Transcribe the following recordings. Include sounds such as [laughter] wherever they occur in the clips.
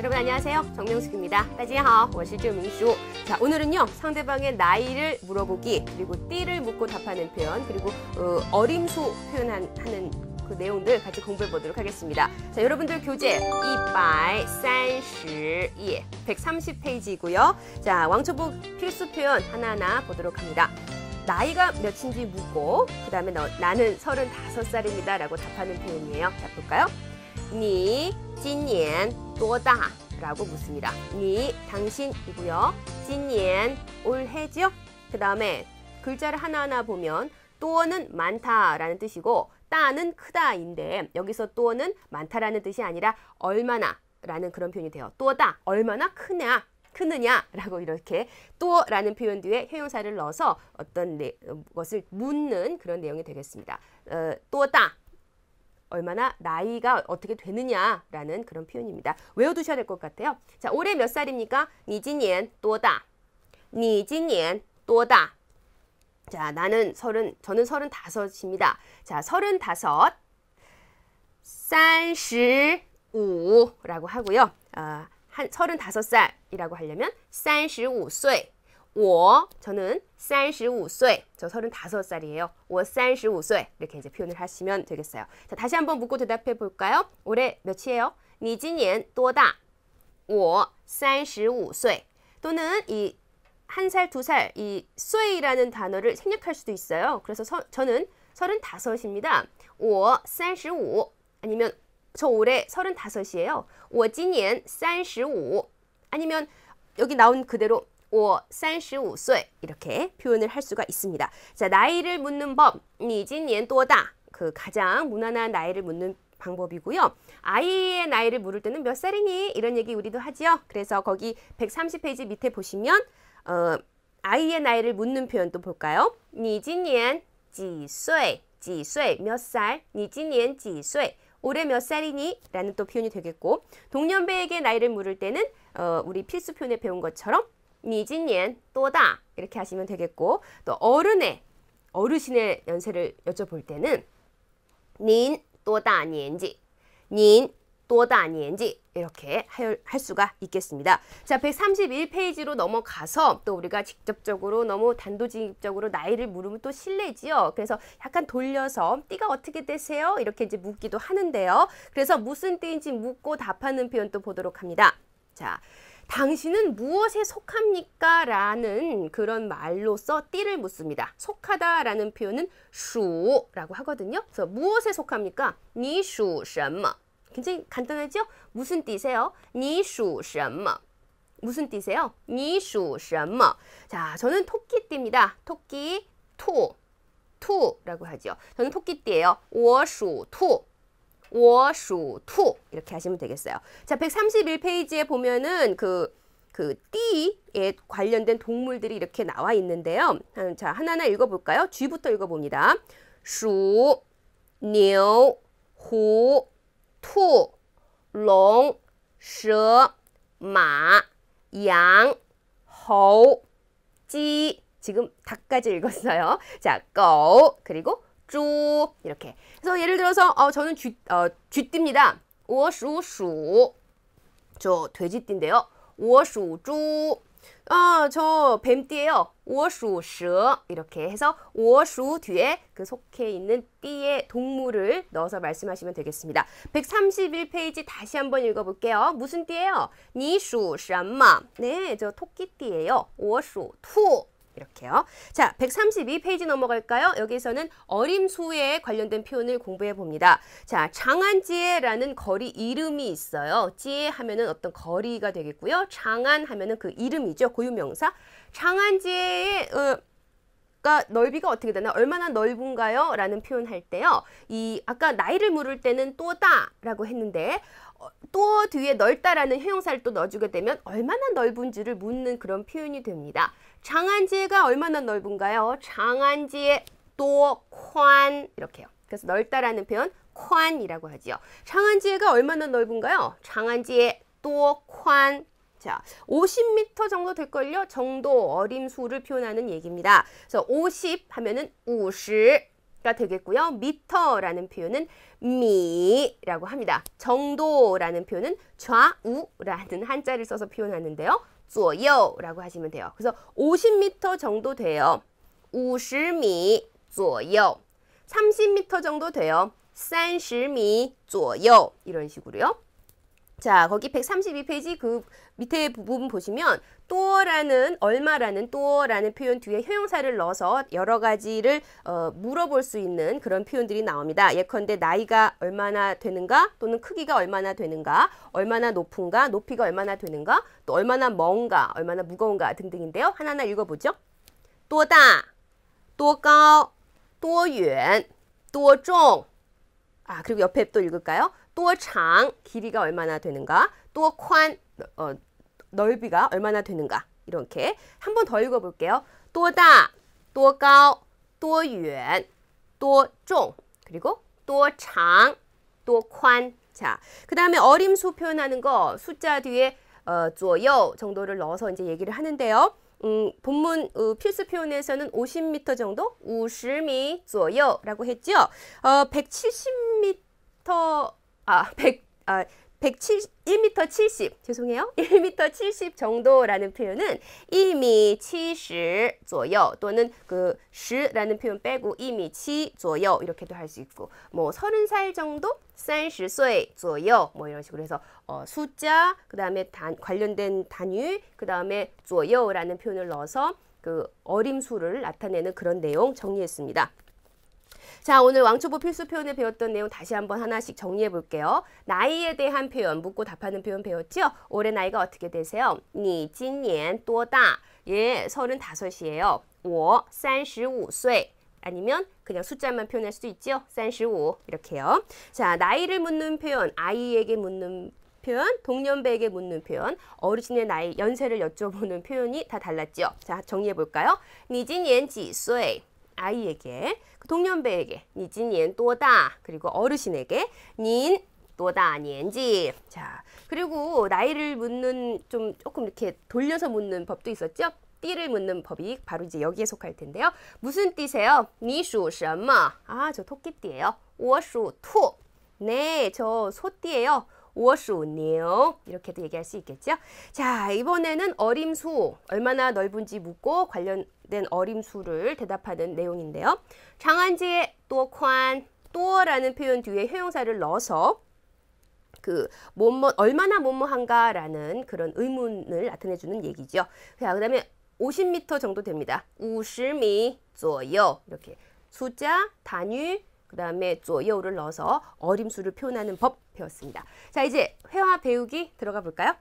여러분 안녕하세요. 정명숙입니다. 大家好,我是郑明淑. 자, 오늘은요. 상대방의 나이를 물어보기, 그리고 띠를 묻고 답하는 표현, 그리고 어, 림수 표현하는 그 내용들 같이 공부해 보도록 하겠습니다. 자, 여러분들 교재 132예, 130페이지고요. 자, 왕초보 필수 표현 하나하나 보도록 합니다. 나이가 몇인지 묻고 그 다음에 나는 35살입니다 라고 답하는 표현이에요. 자, 볼까요? 니, 진년, 또다 라고 묻습니다. 니, 당신이고요. 진년, 올해죠? 그 다음에 글자를 하나하나 보면 또는 많다라는 뜻이고 따는 크다인데 여기서 또는 많다라는 뜻이 아니라 얼마나 라는 그런 표현이 돼요. 또다 얼마나 크냐 크느냐라고 이렇게 또라는 표현 뒤에 형용사를 넣어서 어떤 내, 것을 묻는 그런 내용이 되겠습니다. 어, 또다 얼마나 나이가 어떻게 되느냐라는 그런 표현입니다. 외워두셔야 될 것 같아요. 자, 올해 몇 살입니까? 你今年多大?你今年多大? 자, 나는 서른, 저는 서른다섯입니다. 자, 서른다섯, 35라고 하고요. 아, 한 35살이라고 하려면 35岁. 我 저는 35岁. 저 35살이에요. 我35岁. 이렇게 이제 표현을 하시면 되겠어요. 자, 다시 한번 묻고 대답해 볼까요? 올해 몇이에요? 你今年多大?我35岁. 또는 이 한 살, 두 살, 이 쇠이라는 단어를 생략할 수도 있어요. 그래서 서, 저는 35입니다. 我35 아니면 저 올해 35이에요. 我今年35 아니면 여기 나온 그대로 我35岁 이렇게 표현을 할 수가 있습니다. 자, 나이를 묻는 법. 你今年多大? 그 가장 무난한 나이를 묻는 방법이고요. 아이의 나이를 물을 때는 몇 살이니? 이런 얘기 우리도 하지요. 그래서 거기 130페이지 밑에 보시면 어, 아이의 나이를 묻는 표현도 볼까요? 你今年几岁?几岁? 몇 살? 你今年几岁? 올해 몇 살이니? 라는 또 표현이 되겠고 동년배에게 나이를 물을 때는 어, 우리 필수 표현에 배운 것처럼 미진년 또다 이렇게 하시면 되겠고 또 어른의 어르신의 연세를 여쭤볼 때는 닌 또다 년지 닌 또다 년지 이렇게 할 수가 있겠습니다. 자, 131페이지로 넘어가서 또 우리가 직접적으로 너무 단도직입적으로 나이를 물으면 또 실례지요. 그래서 약간 돌려서 띠가 어떻게 되세요? 이렇게 이제 묻기도 하는데요. 그래서 무슨 띠인지 묻고 답하는 표현 도 보도록 합니다. 자, 당신은 무엇에 속합니까? 라는 그런 말로써 띠를 묻습니다. 속하다 라는 표현은 슈라고 하거든요. 그래서 무엇에 속합니까? 니属什么? 굉장히 간단하죠? 무슨 띠세요? 니属什么? 무슨 띠세요? 니属什么? 자, 저는 토끼띠입니다. 토끼, 투, 투라고 하죠. 저는 토끼띠예요. 我属兔. 워슈투 이렇게 하시면 되겠어요. 자, 131페이지에 보면은 그그 띠에 관련된 동물들이 이렇게 나와 있는데요. 자, 하나하나 읽어볼까요? 쥐부터 읽어봅니다. 鼠, 牛, 虎, 兔, 龙, 蛇, 马, 羊, 猴, 鸡. 지금 닭까지 읽었어요. 자, 狗, 그리고 쭈 이렇게. 그래서 예를 들어서 어, 저는 쥐, 어, 쥐띠입니다. 我属鼠저 돼지띠인데요. 我属猪 아, 저 뱀띠예요. 我属蛇 이렇게 해서 我属 뒤에 그 속해 있는 띠의 동물을 넣어서 말씀하시면 되겠습니다. 131페이지 다시 한번 읽어볼게요. 무슨 띠예요? 你属什么? 네, 저 토끼띠예요. 我属兔 이렇게요. 자, 132페이지 넘어갈까요? 여기서는 어림수에 관련된 표현을 공부해 봅니다. 자, 장안지에라는 거리 이름이 있어요. 지에 하면은 어떤 거리가 되겠고요. 장안 하면은 그 이름이죠. 고유명사. 장안지에 어, 가 넓이가 어떻게 되나 얼마나 넓은가요? 라는 표현할 때요. 이 아까 나이를 물을 때는 또다라고 했는데 어, 또 뒤에 넓다라는 형용사를 또 넣어주게 되면 얼마나 넓은지를 묻는 그런 표현이 됩니다. 장안지가 얼마나 넓은가요? 장안지의 또宽 이렇게요. 그래서 넓다라는 표현 宽이라고 하지요. 장안지가 얼마나 넓은가요? 장안지의 또宽 자, 50m 정도 될걸요? 정도 어림수를 표현하는 얘기입니다. 그래서 50 하면은 50, 가 되겠고요. 미터라는 표현은 미라고 합니다. 정도라는 표현은 좌우라는 한자를 써서 표현하는데요. 左右라고 하시면 돼요. 그래서 50m 정도 돼요. 50미 左右. 30m 정도 돼요. 30미 左右 이런 식으로요. 자, 거기 132페이지 그 밑에 부분 보시면 또라는 얼마라는 또라는 표현 뒤에 형용사를 넣어서 여러 가지를 어, 물어볼 수 있는 그런 표현들이 나옵니다. 예컨대 나이가 얼마나 되는가 또는 크기가 얼마나 되는가 얼마나 높은가 높이가 얼마나 되는가 또 얼마나 먼가 얼마나 무거운가 등등인데요. 하나하나 읽어보죠. 또다, 또가, 또远, 또종 아 그리고 옆에 또 읽을까요? 多长 길이가 얼마나 되는가 多宽 어, 넓이가 얼마나 되는가 이렇게 한 번 더 읽어볼게요. 多大 多高 多远 多重 그리고 多长 多宽 자, 그 다음에 어림수 표현하는 거 숫자 뒤에 어, 左右 정도를 넣어서 이제 얘기를 하는데요. 음, 본문 어, 필수 표현에서는 50m 정도, 50미 左右라고 했죠. 어, 170m 아, 100 아, 170, 1m 70, 죄송해요. [laughs] 1m 70 정도라는 표현은 1m 70 左右 또는 그 10라는 표현 빼고 1m 7 左右 이렇게도 할 수 있고 뭐 30살 정도 30세 左右 뭐 이런 식으로 해서 어, 숫자 그다음에 단, 관련된 단위 그다음에 左右라는 표현을 넣어서 그 어림수를 나타내는 그런 내용 정리했습니다. 자, 오늘 왕초보 필수 표현을 배웠던 내용 다시 한번 하나씩 정리해 볼게요. 나이에 대한 표현, 묻고 답하는 표현 배웠죠? 올해 나이가 어떻게 되세요? 你今年多大? 예, 35이에요. 我35岁. 아니면 그냥 숫자만 표현할 수도 있죠. 35 이렇게요. 자, 나이를 묻는 표현, 아이에게 묻는 표현, 동년배에게 묻는 표현, 어르신의 나이, 연세를 여쭤보는 표현이 다 달랐죠. 자, 정리해 볼까요? 你今年几岁? 아이에게 그 동년배에게 니진옌 또다. 그리고 어르신에게 닌 또다 니엔지. 자 그리고 나이를 묻는 좀 조금 이렇게 돌려서 묻는 법도 있었죠? 띠를 묻는 법이 바로 이제 여기에 속할 텐데요. 무슨 띠세요 니슈什么 아저 토끼띠예요 워슈투. 네저 소띠예요 워슈니요. 이렇게도 얘기할 수 있겠죠? 자 이번에는 어림수. 얼마나 넓은지 묻고 관련 된 어림수를 대답하는 내용인데요. 장한지의 多宽 또라는 표현 뒤에 효용사를 넣어서 그 뭐뭐 얼마나 뭐뭐한가라는 그런 의문을 나타내주는 얘기죠. 자 그다음에 50m 정도 됩니다. 50미 左右 이렇게 숫자 단위 그 다음에 左右를 넣어서 어림수를 표현하는 법 배웠습니다. 자 이제 회화 배우기 들어가 볼까요?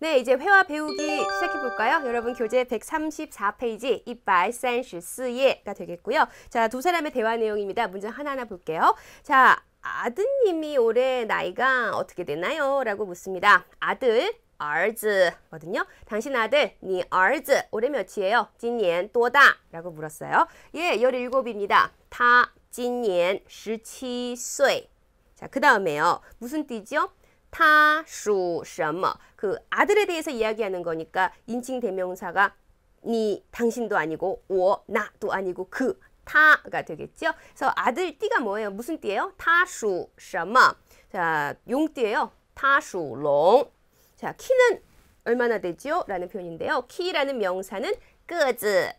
네, 이제 회화 배우기 시작해 볼까요? 여러분 교재 134페이지 134页가 되겠고요. 자, 두 사람의 대화 내용입니다. 문장 하나하나 볼게요. 자, 아드님이 올해 나이가 어떻게 되나요? 라고 묻습니다. 아들 儿子거든요. 당신 아들, 니儿子 올해 몇이에요? 今年多大? 라고 물었어요. 예, 17입니다. 타 今年17岁. 자, 그 다음에요. 무슨 띠죠? 타属什么? 그 아들에 대해서 이야기하는 거니까 인칭 대명사가 니 당신도 아니고 我 나도 아니고 그 타가 되겠죠. 그래서 아들 띠가 뭐예요? 무슨 띠예요? 타属什么? 자, 용띠예요. 타属龙. 자, 키는 얼마나 되죠? 라는 표현인데요. 키라는 명사는 끄즈,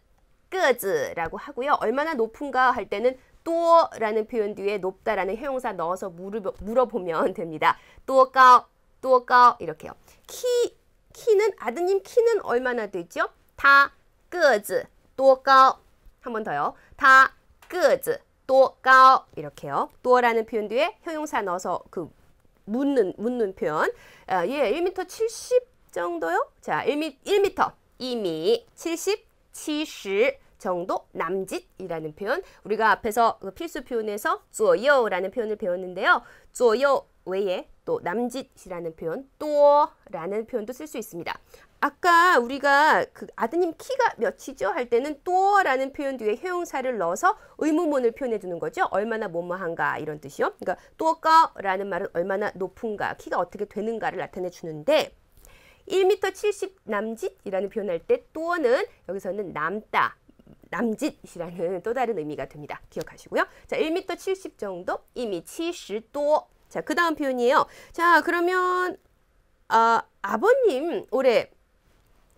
끄즈라고 하고요. 얼마나 높은가 할 때는 또라는 표현 뒤에 높다라는 형용사 넣어서 물어, 물어보면 됩니다. 多高, 多高 이렇게요. 키, 키는 아드님 키는 얼마나 되죠? 他个子, 多高 한번 더요. 他 끄즈, 또까 이렇게요. 또라는 표현 뒤에 형용사 넣어서 그 묻는 묻는 표현. 아, 예, 1m 70 정도요? 자, 1m 1m 2미 70 70 정도 남짓이라는 표현. 우리가 앞에서 그 필수 표현에서 左右라는 표현을 배웠는데요. 左右 외에 또 남짓이라는 표현, 또라는 표현도 쓸 수 있습니다. 아까 우리가 그 아드님 키가 몇이죠? 할 때는 또라는 표현 뒤에 효용사를 넣어서 의문문을 표현해 주는 거죠. 얼마나 뭐뭐한가 이런 뜻이요. 그러니까 또까라는 말은 얼마나 높은가, 키가 어떻게 되는가를 나타내 주는데 1m 70 남짓이라는 표현할 때 또는 여기서는 남다 남짓이라는 또 다른 의미가 됩니다. 기억하시고요. 자, 1m 70 정도 이미 70도. 자, 그 다음 표현이에요. 자, 그러면 아, 아버님 올해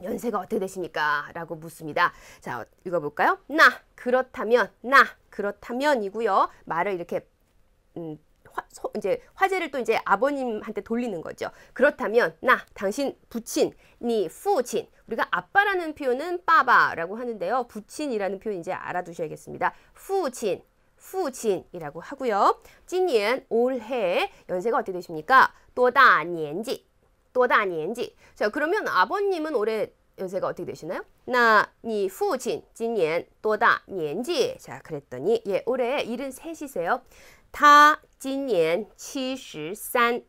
연세가 어떻게 되십니까? 라고 묻습니다. 자, 읽어볼까요? 나, 그렇다면, 나, 그렇다면이고요. 말을 이렇게 음, 화, 소, 이제 화제를 또 이제 아버님한테 돌리는 거죠. 그렇다면 나 당신 부친, 니 후친 우리가 아빠라는 표현은 빠바라고 하는데요. 부친이라는 표현 이제 알아두셔야겠습니다. 후친, 후친이라고 하고요. 今년 올해 연세가 어떻게 되십니까? 또다 년지, 또다 년지. 자 그러면 아버님은 올해 연세가 어떻게 되시나요? 나, 니, 후친, 진년, 또다, 년지. 자, 그랬더니, 예, 올해 73이세요. 다 今年73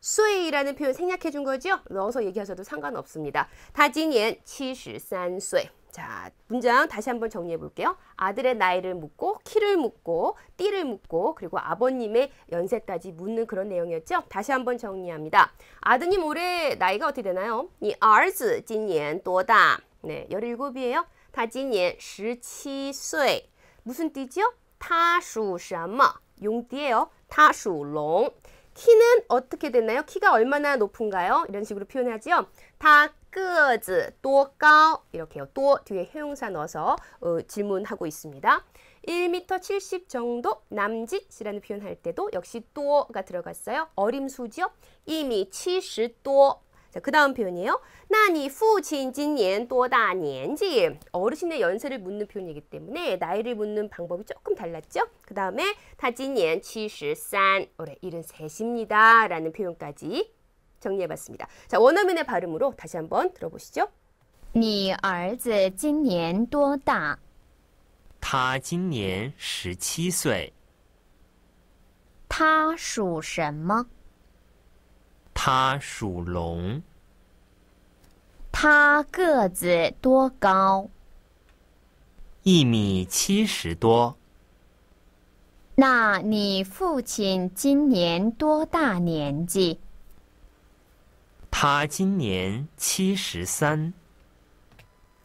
岁이라는 표현 생략해 준 거죠? 넣어서 얘기하셔도 상관없습니다. 他今年73岁. 자, 문장 다시 한번 정리해 볼게요. 아들의 나이를 묻고 키를 묻고 띠를 묻고 그리고 아버님의 연세까지 묻는 그런 내용이었죠. 다시 한번 정리합니다. 아드님 올해 나이가 어떻게 되나요? 이儿子 今年多大? 네, 17이에요. 他今年17岁. 무슨 띠죠? 他属什么? 용띠예요. 타슈롱. 키는 어떻게 됐나요? 키가 얼마나 높은가요? 이런 식으로 표현하죠. 다个子 多高 이렇게요. 또 뒤에 형용사 넣어서 어, 질문하고 있습니다. 1m 70 정도 남짓이라는 표현할 때도 역시 또가 들어갔어요. 어림수죠. 이미 70도 자, 그 다음 표현이에요. 나니 후친 今年多大年纪? 어르신의 연세를 묻는 표현이기 때문에 나이를 묻는 방법이 조금 달랐죠? 그 다음에 他今年73, 올해 73입니다. 라는 표현까지 정리해봤습니다. 자, 원어민의 발음으로 다시 한번 들어보시죠. 你儿子今年多大？他今年十七岁。他属什么？ 他属龙。他个子多高？一米七十多。那你父亲今年多大年纪？他今年七十三。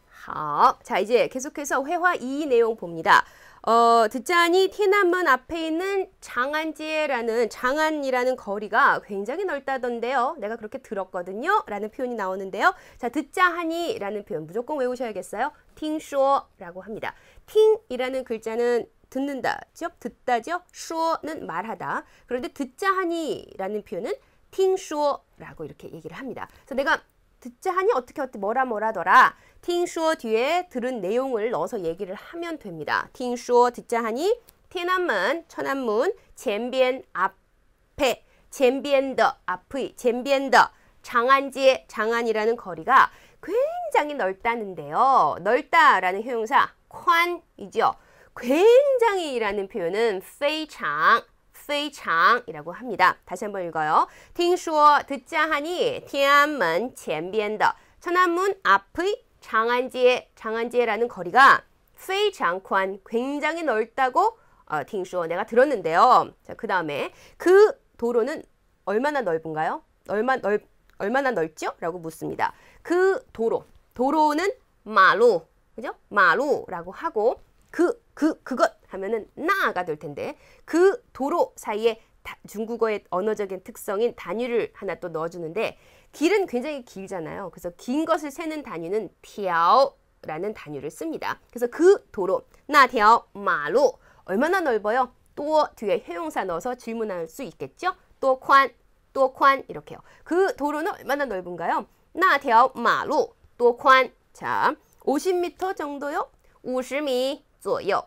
好, 자 이제 계속해서 회화 2 내용 봅니다. 어, 듣자니 티난문 앞에 있는 장안지라는 장안이라는 거리가 굉장히 넓다던데요. 내가 그렇게 들었거든요. 라는 표현이 나오는데요. 자, 듣자하니라는 표현 무조건 외우셔야겠어요. 팅쇼라고 합니다. 팅이라는 글자는 듣는다죠. 듣다죠. 쇼는 말하다. 그런데 듣자하니라는 표현은 팅쇼라고 이렇게 얘기를 합니다. 그래서 내가 듣자하니 어떻게 어떻게 뭐라 뭐라더라. 팅쇼 뒤에 들은 내용을 넣어서 얘기를 하면 됩니다. 팅쇼 듣자하니天安门 천안문 젠비엔 앞에 젠비엔더 앞의 젠비엔더 장안지의 장안이라는 거리가 굉장히 넓다는데요. 넓다라는 형용사 콴이죠. 굉장히라는 표현은 非常 非常이라고 합니다. 다시 한번 읽어요. 听说 듣자 하니 天安门 前边的 천안문 앞의 장안지에 장안지에라는 거리가 非常宽 굉장히 넓다고 어, 听说 내가 들었는데요. 자, 그다음에 그 도로는 얼마나 넓은가요? 얼마 넓 얼마나 넓죠? 라고 묻습니다. 그 도로 도로는 마루 그죠? 마루라고 하고 그, 그, 그것 하면은 나가 될 텐데 그 도로 사이에 다, 중국어의 언어적인 특성인 단위를 하나 또 넣어주는데 길은 굉장히 길잖아요. 그래서 긴 것을 세는 단위는 条라는 단위를 씁니다. 그래서 그 도로, 나条 마루 얼마나 넓어요? 또 뒤에 형용사 넣어서 질문할 수 있겠죠? 또 宽, 또宽 이렇게요. 그 도로는 얼마나 넓은가요? 나条 마루, 또宽 자, 50m 정도요? 50미 左右,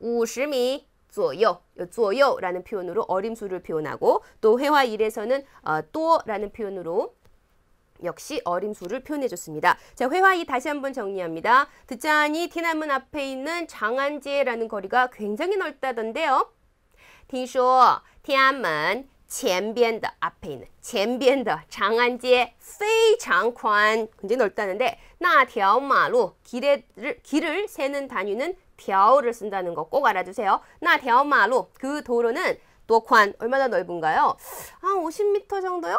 50미左右, 左右라는 표현으로 어림수를 표현하고 또 회화 1에서는 어, 또라는 표현으로 역시 어림수를 표현해 줬습니다. 자, 회화 2 다시 한번 정리합니다. 듣자니 티나문 앞에 있는 장안지라는 거리가 굉장히 넓다던데요. 听说天安门 前边的 앞에 있는 前边的 장안지에 非常宽 굉장히 넓다는데 那条马路 길을 길을 세는 단위는 条를 쓴다는 거 꼭 알아두세요. 那条马路그 도로는 多宽 얼마나 넓은가요? 한 50m 정도요?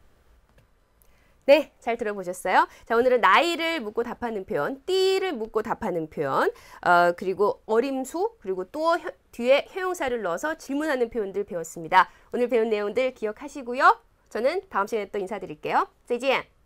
네, 잘 들어보셨어요? 자, 오늘은 나이를 묻고 답하는 표현, 띠를 묻고 답하는 표현, 어, 그리고 어림수, 그리고 또 혀- 뒤에 형용사를 넣어서 질문하는 표현들 배웠습니다. 오늘 배운 내용들 기억하시고요. 저는 다음 시간에 또 인사드릴게요. 再见.